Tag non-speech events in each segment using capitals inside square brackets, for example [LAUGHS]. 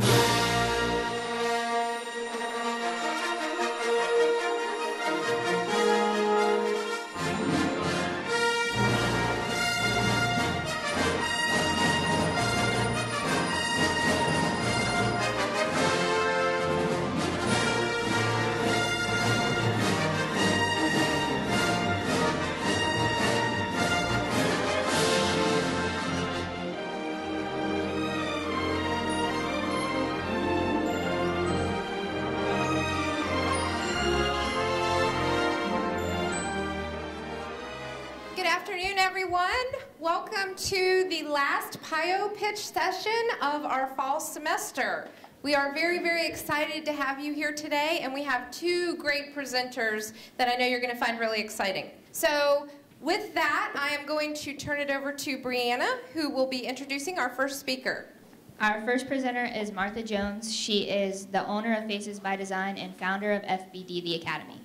Good [LAUGHS] to the last PIO pitch session of our fall semester. We are very, very excited to have you here today, and we have two great presenters that I know you're going to find really exciting. So, with that, I am going to turn it over to Brianna, who will be introducing our first speaker. Our first presenter is Martha Jones. She is the owner of Faces by Design and founder of FBD The Academy.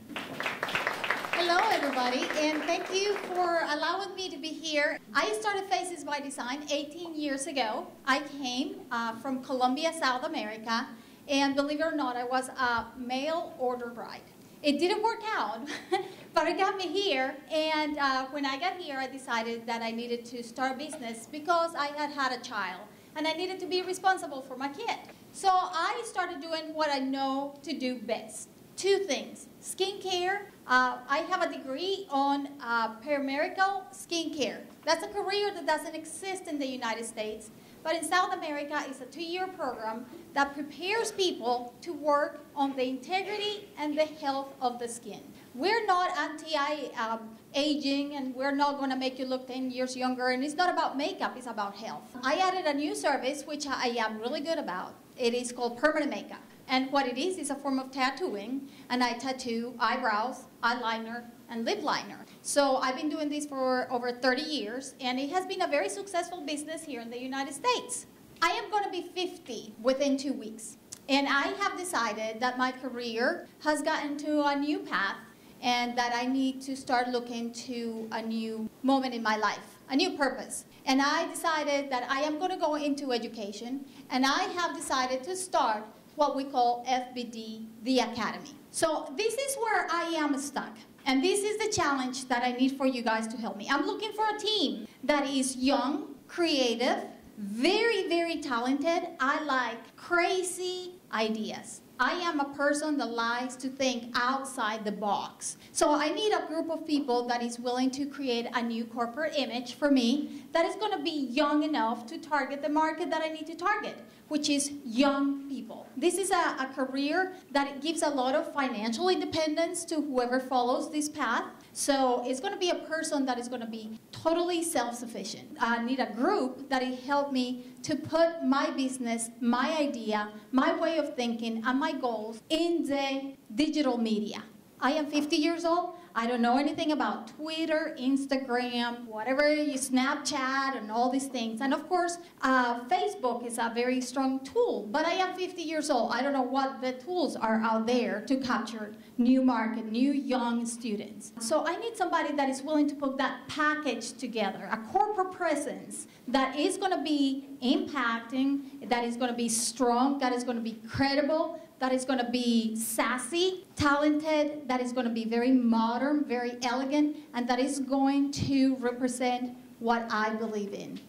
Hello, everybody, and thank you for allowing me to be here. I started Faces by Design 18 years ago. I came uh, from Colombia, South America, and believe it or not, I was a mail order bride. It didn't work out, [LAUGHS] but it got me here, and uh, when I got here, I decided that I needed to start a business because I had had a child, and I needed to be responsible for my kid. So I started doing what I know to do best. Two things, skincare uh, I have a degree on uh, paramedical skincare. That's a career that doesn't exist in the United States, but in South America, it's a two-year program that prepares people to work on the integrity and the health of the skin. We're not anti-aging, and we're not going to make you look 10 years younger, and it's not about makeup, it's about health. I added a new service, which I am really good about. It is called permanent makeup. And what it is is a form of tattooing, and I tattoo eyebrows, eyeliner, and lip liner. So I've been doing this for over 30 years, and it has been a very successful business here in the United States. I am going to be 50 within two weeks, and I have decided that my career has gotten to a new path and that I need to start looking to a new moment in my life, a new purpose. And I decided that I am going to go into education, and I have decided to start what we call FBD, the Academy. So this is where I am stuck. And this is the challenge that I need for you guys to help me. I'm looking for a team that is young, creative, very, very talented. I like crazy ideas. I am a person that likes to think outside the box. So I need a group of people that is willing to create a new corporate image for me that is going to be young enough to target the market that I need to target which is young people. This is a, a career that gives a lot of financial independence to whoever follows this path. So it's going to be a person that is going to be totally self-sufficient. I need a group that will help me to put my business, my idea, my way of thinking, and my goals in the digital media. I am 50 years old. I don't know anything about Twitter, Instagram, whatever Snapchat and all these things. And of course, uh, Facebook is a very strong tool. But I am 50 years old. I don't know what the tools are out there to capture new market, new young students. So I need somebody that is willing to put that package together, a corporate presence that is going to be impacting, that is going to be strong, that is going to be credible, that is going to be sassy, talented, that is going to be very modern, very elegant, and that is going to represent what I believe in.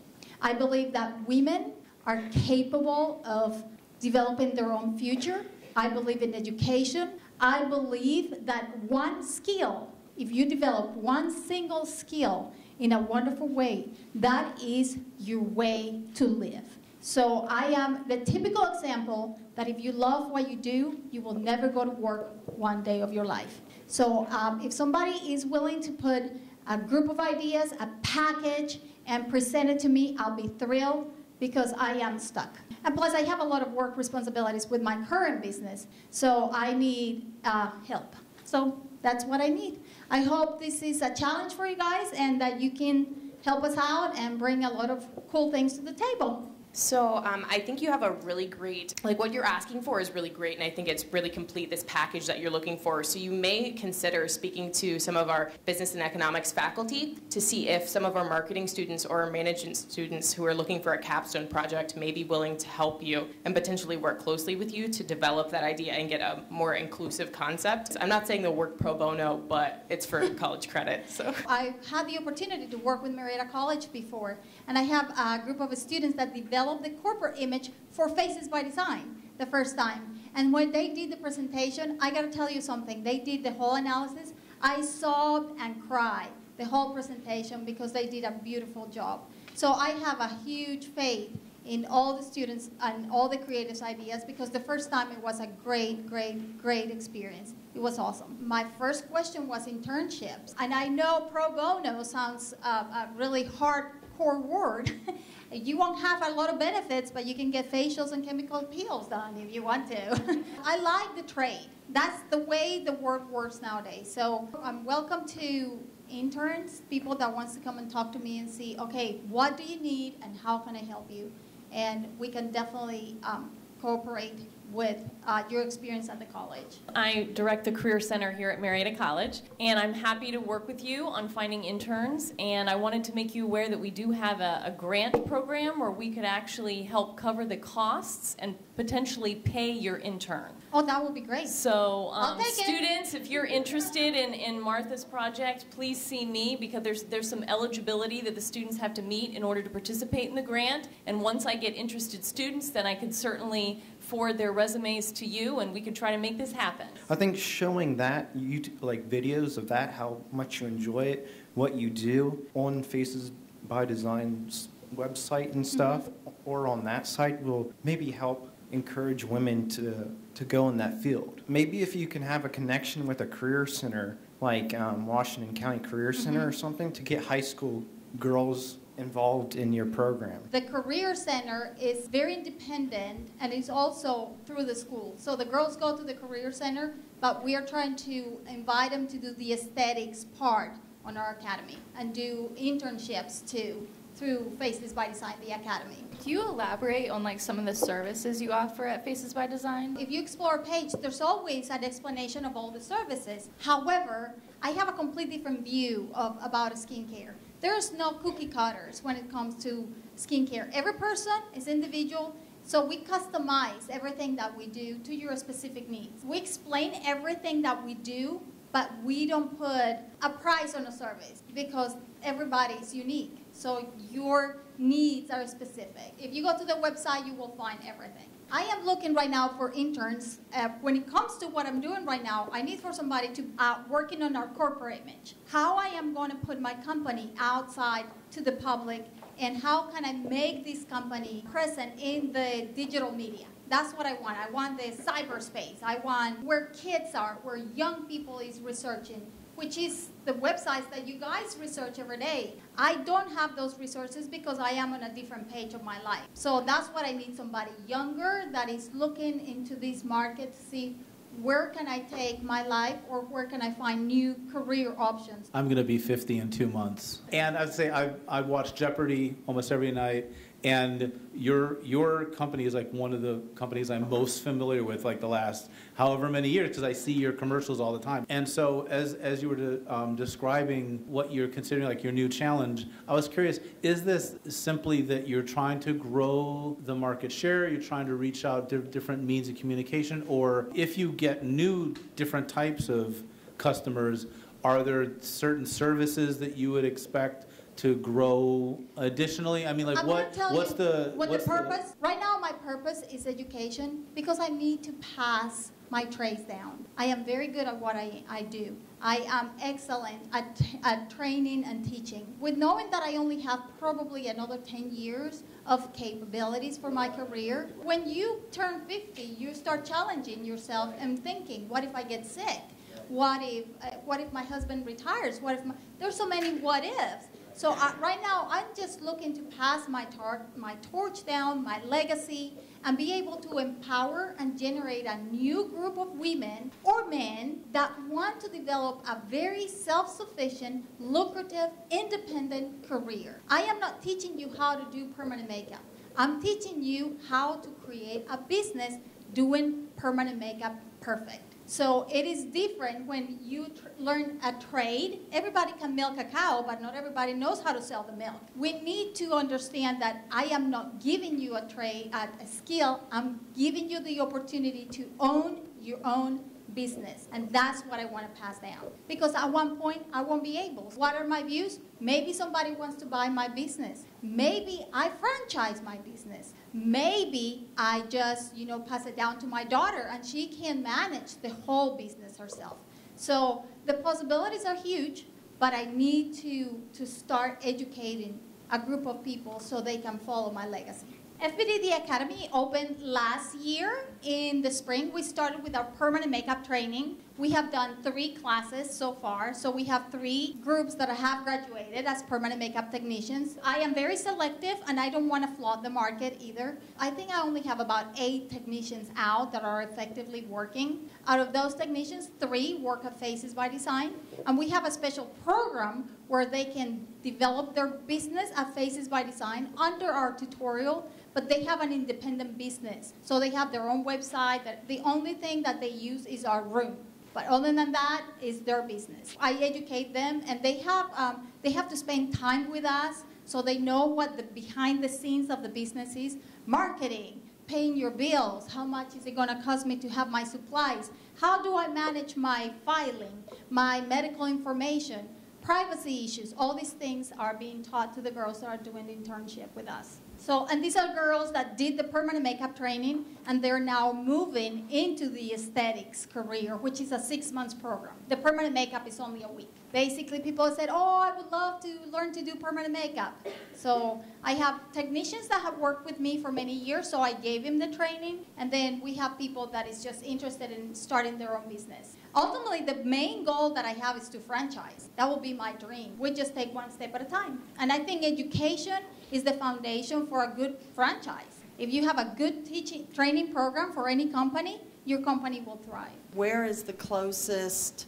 I believe that women are capable of developing their own future. I believe in education. I believe that one skill, if you develop one single skill in a wonderful way, that is your way to live. So I am the typical example that if you love what you do, you will never go to work one day of your life. So um, if somebody is willing to put a group of ideas, a package, and present it to me, I'll be thrilled because I am stuck. And plus, I have a lot of work responsibilities with my current business, so I need uh, help. So that's what I need. I hope this is a challenge for you guys and that you can help us out and bring a lot of cool things to the table. So um, I think you have a really great, like what you're asking for is really great, and I think it's really complete, this package that you're looking for. So you may consider speaking to some of our business and economics faculty to see if some of our marketing students or management students who are looking for a capstone project may be willing to help you and potentially work closely with you to develop that idea and get a more inclusive concept. I'm not saying they'll work pro bono, but it's for [LAUGHS] college credit. So I had the opportunity to work with Marietta College before, and I have a group of students that developed the corporate image for Faces by Design the first time. And when they did the presentation, I got to tell you something. They did the whole analysis. I sobbed and cried the whole presentation because they did a beautiful job. So I have a huge faith in all the students and all the creative ideas because the first time it was a great, great, great experience. It was awesome. My first question was internships. And I know pro bono sounds uh, a really hardcore word. [LAUGHS] you won't have a lot of benefits, but you can get facials and chemical peels done if you want to. [LAUGHS] I like the trade. That's the way the world works nowadays. So I'm welcome to interns, people that wants to come and talk to me and see, okay, what do you need and how can I help you? And we can definitely um, cooperate with uh, your experience at the college. I direct the Career Center here at Marietta College, and I'm happy to work with you on finding interns. And I wanted to make you aware that we do have a, a grant program where we could actually help cover the costs and potentially pay your intern. Oh, that would be great. So, um, take it. students, if you're interested in, in Martha's project, please see me because there's there's some eligibility that the students have to meet in order to participate in the grant. And once I get interested students, then I can certainly forward their resumes to you, and we can try to make this happen. I think showing that, you like videos of that, how much you enjoy it, what you do on Faces by Design's website and stuff, or on that site will maybe help encourage women to, to go in that field. Maybe if you can have a connection with a career center, like um, Washington County Career Center or something, to get high school girls involved in your program. The Career Center is very independent and is also through the school. So the girls go to the Career Center, but we are trying to invite them to do the aesthetics part on our academy and do internships too through Faces by Design, the academy. Can you elaborate on like some of the services you offer at Faces by Design? If you explore a page, there's always an explanation of all the services. However, I have a completely different view of about skincare. There's no cookie cutters when it comes to skincare. Every person is individual, so we customize everything that we do to your specific needs. We explain everything that we do, but we don't put a price on a service because everybody is unique. So your needs are specific. If you go to the website, you will find everything. I am looking right now for interns. Uh, when it comes to what I'm doing right now, I need for somebody to uh, working on our corporate image. How I am going to put my company outside to the public, and how can I make this company present in the digital media? That's what I want. I want the cyberspace. I want where kids are, where young people is researching, which is the websites that you guys research every day. I don't have those resources because I am on a different page of my life. So that's what I need somebody younger that is looking into this market to see where can I take my life or where can I find new career options. I'm going to be 50 in two months. And I'd say I, I watch Jeopardy almost every night. And your your company is like one of the companies I'm most familiar with, like the last however many years, because I see your commercials all the time. And so, as as you were to, um, describing what you're considering like your new challenge, I was curious: is this simply that you're trying to grow the market share? You're trying to reach out different means of communication, or if you get new different types of customers, are there certain services that you would expect? To grow additionally, I mean, like I'm what? What's the what what's the purpose? right now, my purpose is education because I need to pass my trades down. I am very good at what I, I do. I am excellent at, at training and teaching. With knowing that I only have probably another 10 years of capabilities for my career, when you turn 50, you start challenging yourself and thinking, what if I get sick? What if, uh, what if my husband retires? What if my, there's so many what ifs. So uh, right now, I'm just looking to pass my, tar- my torch down, my legacy, and be able to empower and generate a new group of women or men that want to develop a very self-sufficient, lucrative, independent career. I am not teaching you how to do permanent makeup. I'm teaching you how to create a business doing permanent makeup perfect. So it is different when you learn a trade. Everybody can milk a cow, but not everybody knows how to sell the milk. We need to understand that I am not giving you a trade, a, a skill. I'm giving you the opportunity to own your own business. And that's what I want to pass down. Because at one point, I won't be able. What are my views? Maybe somebody wants to buy my business. Maybe I franchise my business. Maybe I just, you know, pass it down to my daughter and she can manage the whole business herself. So the possibilities are huge, but I need to, to start educating a group of people so they can follow my legacy. FBDD Academy opened last year in the spring. We started with our permanent makeup training. We have done three classes so far. So we have three groups that have graduated as permanent makeup technicians. I am very selective and I don't want to flood the market either. I think I only have about eight technicians out that are effectively working. Out of those technicians, three work at Faces by Design. And we have a special program where they can develop their business at Faces by Design under our tutorial but they have an independent business. So they have their own website. That the only thing that they use is our room. But other than that, is their business. I educate them, and they have um, they have to spend time with us, so they know what the behind the scenes of the business is. Marketing, paying your bills, how much is it going to cost me to have my supplies? How do I manage my filing, my medical information, privacy issues? All these things are being taught to the girls that are doing the internship with us. So, and these are girls that did the permanent makeup training, and they're now moving into the aesthetics career, which is a six months program. The permanent makeup is only a week. Basically, people said, oh, I would love to learn to do permanent makeup. So I have technicians that have worked with me for many years, so I gave them the training, and then we have people that is just interested in starting their own business. Ultimately, the main goal that I have is to franchise. That will be my dream. We just take one step at a time. And I think education is the foundation for a good franchise. If you have a good teaching training program for any company, your company will thrive. Where is the closest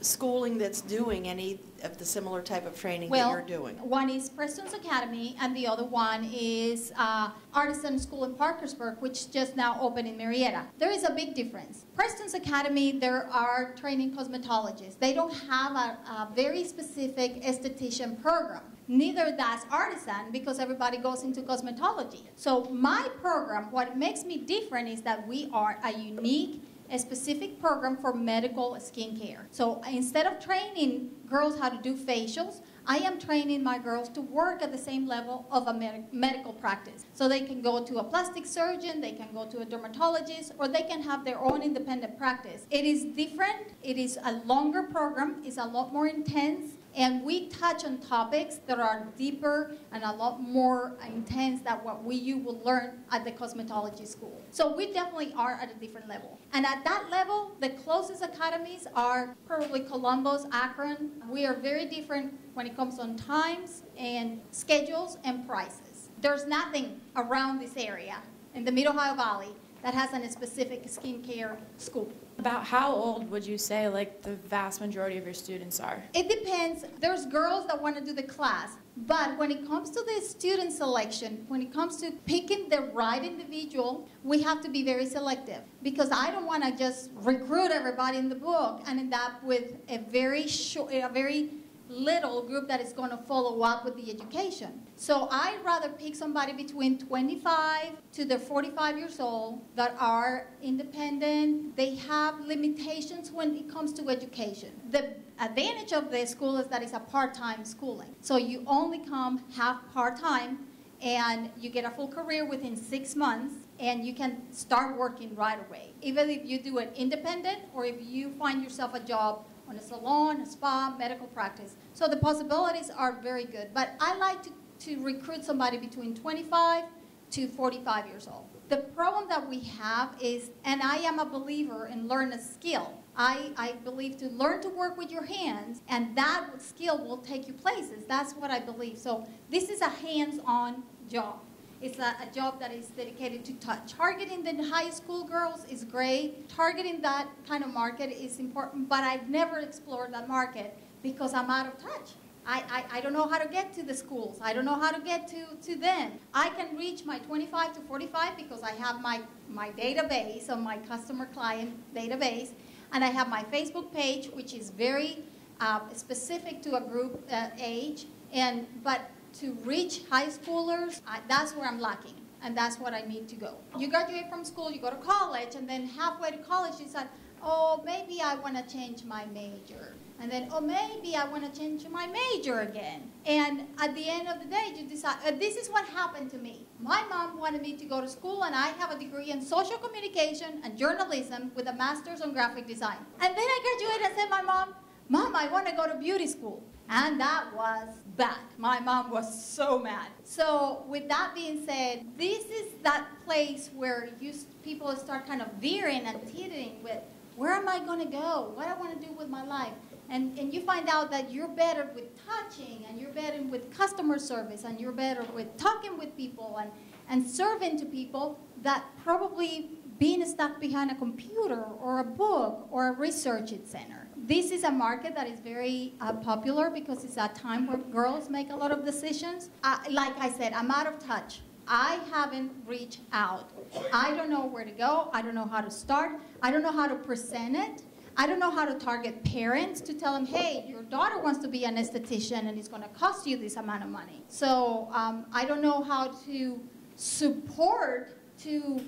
schooling that's doing any of the similar type of training well, that you're doing? One is Preston's Academy, and the other one is uh, Artisan School in Parkersburg, which just now opened in Marietta. There is a big difference. Preston's Academy, there are training cosmetologists. They don't have a, a very specific esthetician program. Neither does Artisan because everybody goes into cosmetology. So my program, what makes me different is that we are a unique a specific program for medical skincare. So instead of training girls how to do facials, I am training my girls to work at the same level of a med medical practice. So they can go to a plastic surgeon, they can go to a dermatologist, or they can have their own independent practice. It is different, it is a longer program, it's a lot more intense, and we touch on topics that are deeper and a lot more intense than what we you will learn at the cosmetology school. So we definitely are at a different level. And at that level, the closest academies are probably Columbus, Akron. We are very different when it comes on times and schedules and prices. There's nothing around this area in the Mid-Ohio Valley that has a specific skincare school. About how old would you say like the vast majority of your students are? It depends. There's girls that want to do the class, but when it comes to the student selection, when it comes to picking the right individual, we have to be very selective because I don't want to just recruit everybody in the book and end up with a very short, a very little group that is going to follow up with the education. So I'd rather pick somebody between 25 to the 45 years old that are independent. They have limitations when it comes to education. The advantage of the school is that it's a part-time schooling. So you only come half part-time and you get a full career within six months and you can start working right away. Even if you do it independent or if you find yourself a job on a salon, a spa, medical practice. So the possibilities are very good. But I like to, to recruit somebody between 25 to 45 years old. The problem that we have is, and I am a believer in learn a skill. I, I believe to learn to work with your hands, and that skill will take you places. That's what I believe. So this is a hands-on job. It's a, a, job that is dedicated to touch. Targeting the high school girls is great. Targeting that kind of market is important, but I've never explored that market because I'm out of touch. I, I, I don't know how to get to the schools. I don't know how to get to, to them. I can reach my 25 to 45 because I have my, my database on my customer client database. And I have my Facebook page, which is very uh, specific to a group uh, age. And, but to reach high schoolers, I, that's where I'm lacking. And that's what I need to go. You graduate from school, you go to college, and then halfway to college, you decide, oh, maybe I want to change my major. And then, oh, maybe I want to change my major again. And at the end of the day, you decide, uh, this is what happened to me. My mom wanted me to go to school, and I have a degree in social communication and journalism with a master's on graphic design. And then I graduated and said, my mom, Mom, I want to go to beauty school. And that was bad. My mom was so mad. So, with that being said, this is that place where you people start kind of veering and teetering with where am I going to go? What I want to do with my life? And, and you find out that you're better with touching and you're better with customer service and you're better with talking with people and, and serving to people that probably being stuck behind a computer or a book or a research center. This is a market that is very uh, popular because it's a time where girls make a lot of decisions. Uh, like I said, I'm out of touch. I haven't reached out. I don't know where to go. I don't know how to start. I don't know how to present it. I don't know how to target parents to tell them, hey, your daughter wants to be an esthetician and it's going to cost you this amount of money. So um, I don't know how to support to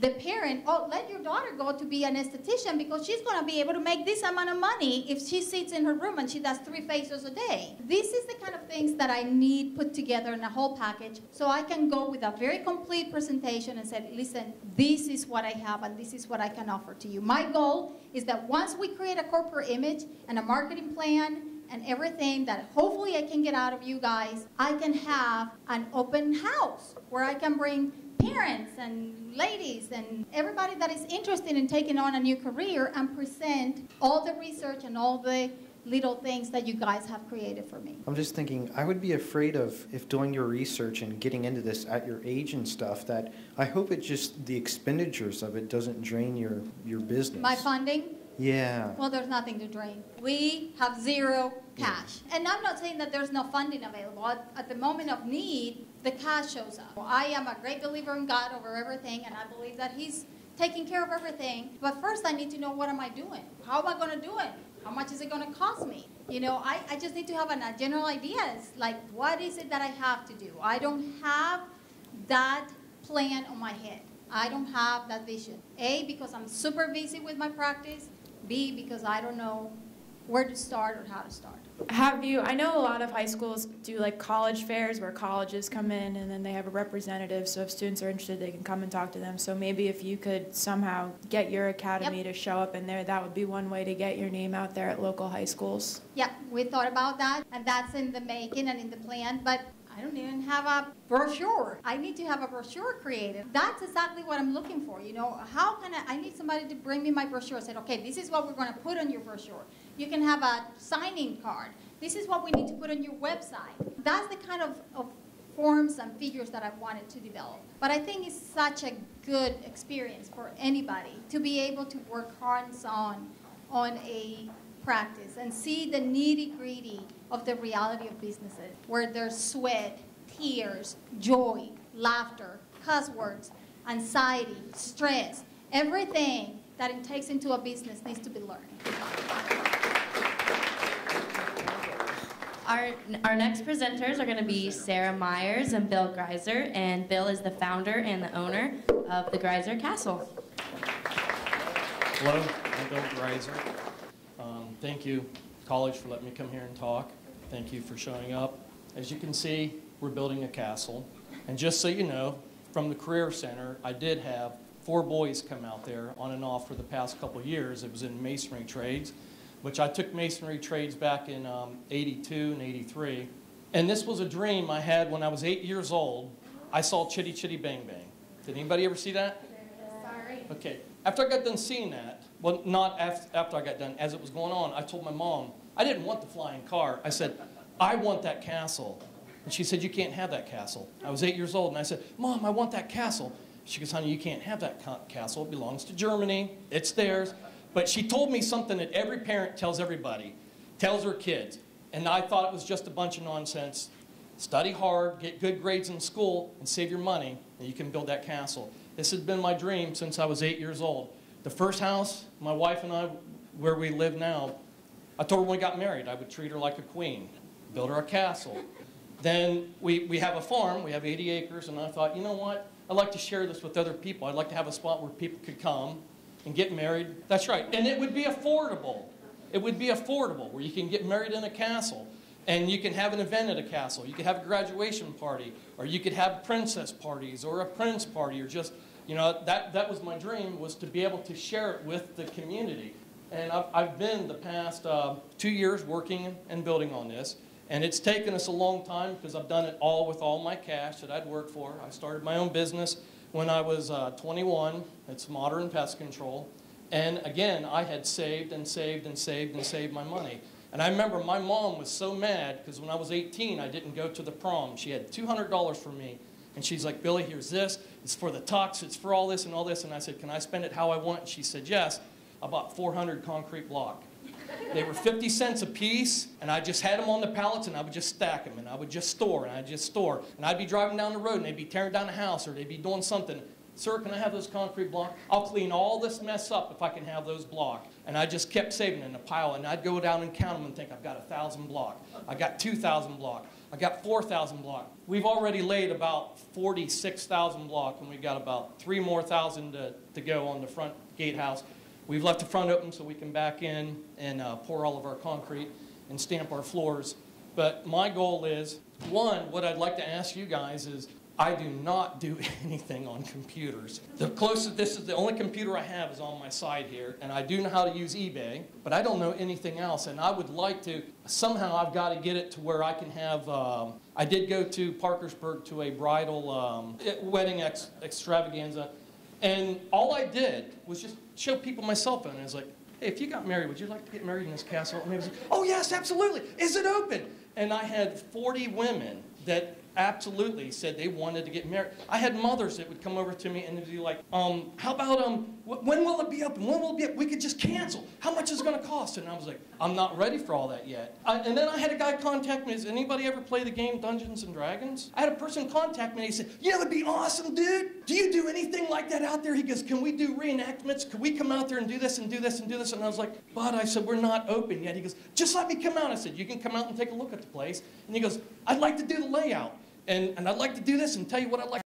the parent, oh, let your daughter go to be an esthetician because she's going to be able to make this amount of money if she sits in her room and she does three facials a day. This is the kind of things that I need put together in a whole package so I can go with a very complete presentation and say, listen, this is what I have and this is what I can offer to you. My goal is that once we create a corporate image and a marketing plan and everything that hopefully I can get out of you guys, I can have an open house where I can bring parents and ladies and everybody that is interested in taking on a new career and present all the research and all the little things that you guys have created for me. I'm just thinking, I would be afraid of if doing your research and getting into this at your age and stuff, that I hope it just, the expenditures of it doesn't drain your, your business. My funding? Yeah. Well, there's nothing to drain. We have zero cash. And I'm not saying that there's no funding available. At, at the moment of need, the cash shows up. I am a great believer in God over everything, and I believe that He's taking care of everything. But first, I need to know what am I doing? How am I going to do it? How much is it going to cost me? You know, I, I just need to have a general idea. Like, what is it that I have to do? I don't have that plan on my head. I don't have that vision. A, because I'm super busy with my practice. B, because I don't know where to start or how to start. Have you, I know a lot of high schools do like college fairs where colleges come in and then they have a representative, so if students are interested, they can come and talk to them. So maybe if you could somehow get your academy Yep. to show up in there, that would be one way to get your name out there at local high schools. Yeah, we thought about that, and that's in the making and in the plan, but I don't even have a brochure. I need to have a brochure created. That's exactly what I'm looking for. You know, how can I? I need somebody to bring me my brochure. I said, okay, this is what we're going to put on your brochure. You can have a signing card. This is what we need to put on your website. That's the kind of, of forms and figures that I wanted to develop. But I think it's such a good experience for anybody to be able to work hands-on on a practice and see the nitty-gritty of the reality of businesses, where there's sweat, tears, joy, laughter, cuss words, anxiety, stress, everything that it takes into a business needs to be learned. Our, our next presenters are going to be Sarah Myers and Bill Greiser, and Bill is the founder and the owner of the Greiser Castle. Hello, I'm Bill Greiser. Thank you, college, for letting me come here and talk. Thank you for showing up. As you can see, we're building a castle. And just so you know, from the Career Center, I did have four boys come out there on and off for the past couple years. It was in masonry trades, which I took masonry trades back in um, 82 and 83. And this was a dream I had when I was eight years old. I saw Chitty Chitty Bang Bang. Did anybody ever see that? Sorry. Okay. After I got done seeing that, well, not af- after I got done, as it was going on, I told my mom, I didn't want the flying car. I said, I want that castle. And she said, You can't have that castle. I was eight years old, and I said, Mom, I want that castle. She goes, Honey, you can't have that ca- castle. It belongs to Germany, it's theirs. But she told me something that every parent tells everybody, tells their kids And I thought it was just a bunch of nonsense. Study hard, get good grades in school, and save your money, and you can build that castle. This has been my dream since I was eight years old. The first house, my wife and I, where we live now, I told her when we got married I would treat her like a queen, build her a castle. Then we, we have a farm, we have 80 acres, and I thought, you know what? I'd like to share this with other people. I'd like to have a spot where people could come and get married. That's right. And it would be affordable. It would be affordable, where you can get married in a castle. And you can have an event at a castle. You could have a graduation party, or you could have princess parties, or a prince party, or just, you know, that, that was my dream, was to be able to share it with the community. And I've, I've been the past uh, two years working and building on this. And it's taken us a long time because I've done it all with all my cash that I'd worked for. I started my own business when I was uh, 21. It's Modern Pest Control. And again, I had saved and saved and saved and saved my money. And I remember my mom was so mad because when I was 18, I didn't go to the prom. She had $200 for me. And she's like, Billy, here's this. It's for the tux. It's for all this and all this. And I said, can I spend it how I want? And she said, yes. I bought 400 concrete block. They were 50 cents a piece, and I just had them on the pallets, and I would just stack them, and I would just store, and I'd just store. And I'd be driving down the road, and they'd be tearing down a house, or they'd be doing something. Sir, can I have those concrete blocks? I'll clean all this mess up if I can have those blocks. And I just kept saving in a pile, and I'd go down and count them and think, I've got a 1,000 block. I've got 2,000 block. I got 4,000 block. We've already laid about 46,000 block, and we've got about three more thousand to, to go on the front gatehouse. We've left the front open so we can back in and uh, pour all of our concrete and stamp our floors. But my goal is, one, what I'd like to ask you guys is, I do not do [LAUGHS] anything on computers. The closest, this is the only computer I have is on my side here, and I do know how to use eBay, but I don't know anything else. And I would like to, somehow I've got to get it to where I can have, um, I did go to Parkersburg to a bridal um, wedding ex extravaganza, and all I did was just show people my cell phone. And I was like, hey, if you got married, would you like to get married in this castle? And they was like, oh, yes, absolutely. Is it open? And I had 40 women that absolutely said they wanted to get married. I had mothers that would come over to me and they'd be like, um, how about, um, when will it be open? When will it be open? We could just cancel. How much is it going to cost? And I was like, I'm not ready for all that yet. I, and then I had a guy contact me. Has anybody ever play the game Dungeons and Dragons? I had a person contact me and he said, you know, it'd be awesome, dude. Do you do anything like that out there? He goes, can we do reenactments? Can we come out there and do this and do this and do this? And I was like, but I said, we're not open yet. He goes, just let me come out. I said, you can come out and take a look at the place. And he goes, I'd like to do the layout. And, and I'd like to do this and tell you what I'd like